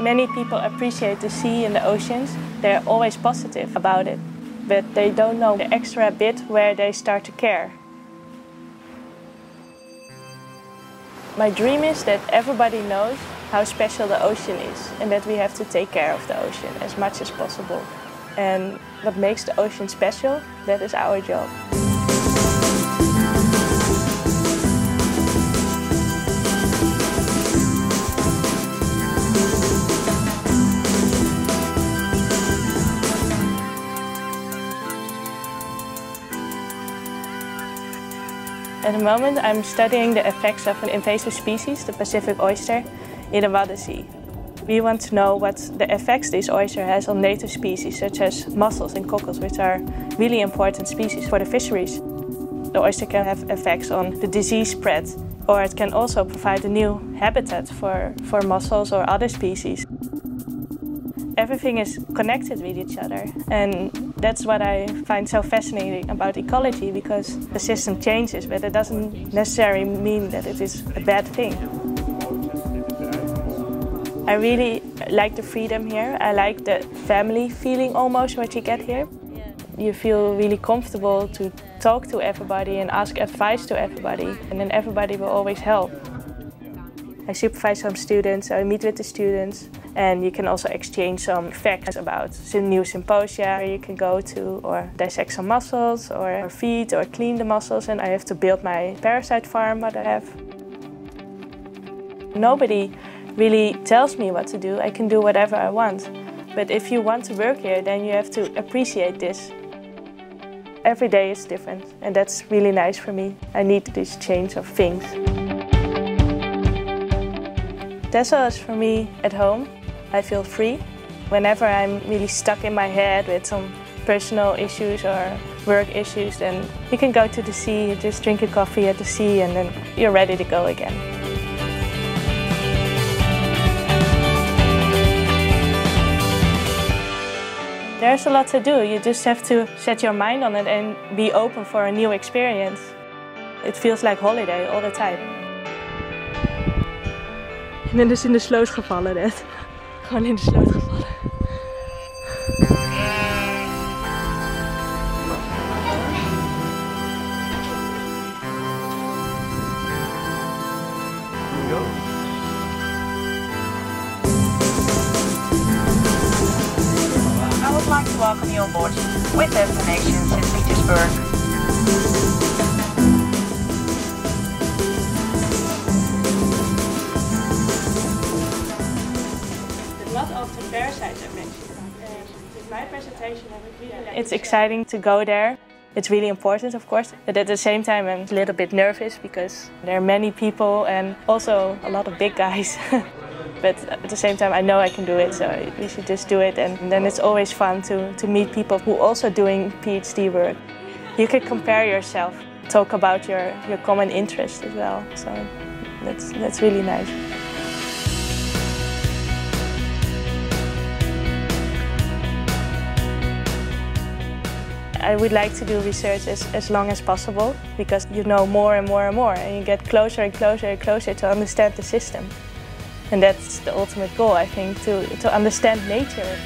Many people appreciate the sea and the oceans. They're always positive about it, but they don't know the extra bit where they start to care. My dream is that everybody knows how special the ocean is and that we have to take care of the ocean as much as possible. And what makes the ocean special, that is our job. At the moment I'm studying the effects of an invasive species, the Pacific oyster, in the Wadden Sea. We want to know what the effects this oyster has on native species such as mussels and cockles, which are really important species for the fisheries. The oyster can have effects on the disease spread, or it can also provide a new habitat for, for mussels or other species. Everything is connected with each other and that's what I find so fascinating about ecology because the system changes but it doesn't necessarily mean that it is a bad thing. I really like the freedom here. I like the family feeling almost what you get here. You feel really comfortable to talk to everybody and ask advice to everybody and then everybody will always help. I supervise some students, I meet with the students and you can also exchange some facts about new symposia you can go to or dissect some mussels or feed or clean the mussels and I have to build my parasite farm what I have. Nobody really tells me what to do, I can do whatever I want. But if you want to work here then you have to appreciate this. Every day is different and that's really nice for me. I need this change of things. Texel is for me at home. I feel free. Whenever I'm really stuck in my head with some personal issues or work issues, then you can go to the sea, just drink a coffee at the sea and then you're ready to go again. There's a lot to do. You just have to set your mind on it and be open for a new experience. It feels like holiday all the time. Ik ben dus in de sloot gevallen net. Gewoon in de sloot gevallen. I would like to welcome you on board with destinations in Petersburg. With my presentation, it's exciting to go there. It's really important, of course, but at the same time, I'm a little bit nervous because there are many people and also a lot of big guys. but at the same time, I know I can do it, so we should just do it. And then it's always fun to, to meet people who are also doing PhD work. You can compare yourself, talk about your, your common interest as well. So that's, that's really nice. I would like to do research as, as long as possible because you know more and more and more and you get closer and closer and closer to understand the system. And that's the ultimate goal, I think, to, to understand nature.